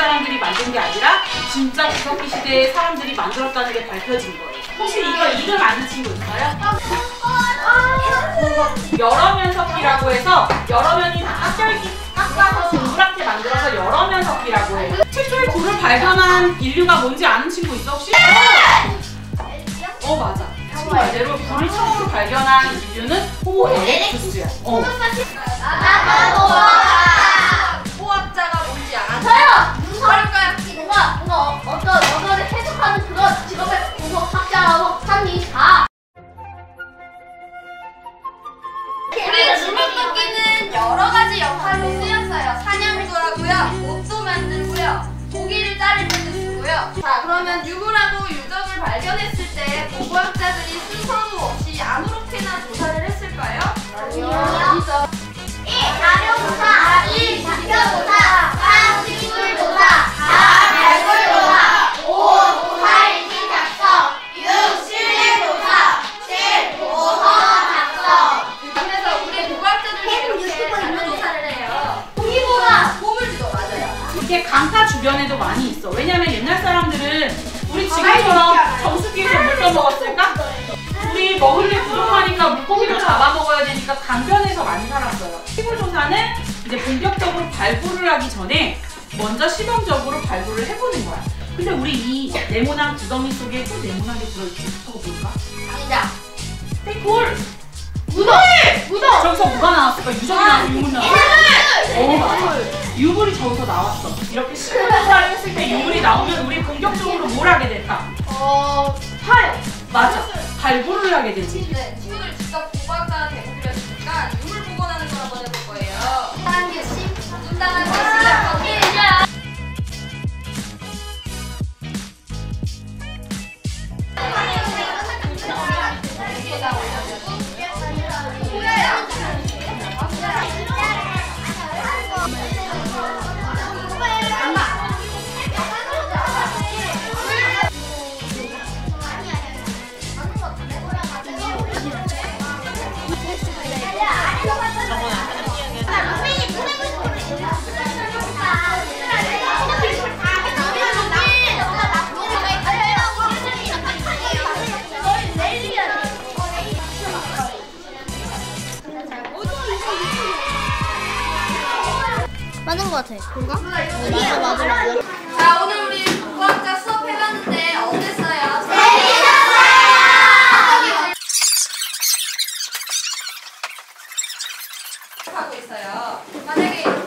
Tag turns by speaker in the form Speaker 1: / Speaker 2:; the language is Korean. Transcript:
Speaker 1: 사람들이 만든 게 아니라 진짜 구석기 시대의 사람들이 만들었다는 게 밝혀진 거예요. 혹시 이거 이름 아는 친구 있어요? 여러 면 석기라고 해서 여러 면이 다 깎아서 동그랗게 만들어서 여러 면 석기라고 해요. 최초의 불을 발견한 인류가 뭔지 아는 친구 있어 혹시? 어 맞아. 친구 말대로 불을 처음으로 발견한 인류는 호모 에렉투스야. 어.
Speaker 2: 주먹도끼는 여러 가지 역할로 쓰였어요. 사냥도 하고요, 옷도 만들고요, 고기를 자를 때도 쓰고요. 자, 그러면 유물하고 유적을 발견했을 때 고고학자들이 순서도 없이 아무렇게나 조사를 했을까요? 아니죠.
Speaker 3: 1. 자료조사 2. 장표조사
Speaker 2: 이게
Speaker 1: 강가 주변에도 많이 있어. 왜냐면 옛날 사람들은 우리 지금처럼 정수기에서 물 떠먹었을까? 우리 먹을 게 부족하니까 물고기를 잡아먹어야 되니까 강변에서 많이 살았어요. 시골조사는 이제 본격적으로 발굴을 하기 전에 먼저 시범적으로 발굴을 해보는 거야. 근데 우리 이 네모난 구덩이 속에 또 네모나게 들어있지. 저거 뭘까?
Speaker 2: 아니다.
Speaker 1: 땡골!
Speaker 3: 무덤! 무덤!
Speaker 1: 저기서 뭐가 나왔을까? 유적이 나왔어. 유물이 저기서 나왔어. 이렇게 시골조사를 했을 때 유물이 나오면 우리 본격적으로 뭘 하게 될까?
Speaker 2: 어, 파요.
Speaker 1: 맞아. 발굴을 하게 되지.
Speaker 2: 네, 친구들 직접
Speaker 3: 맞는 것 같아. 그런가? 맞아, 맞아, 맞아.
Speaker 2: 자, 오늘 우리 고고학자 수업 해봤는데 어땠어요? 하고 있어요. 만약에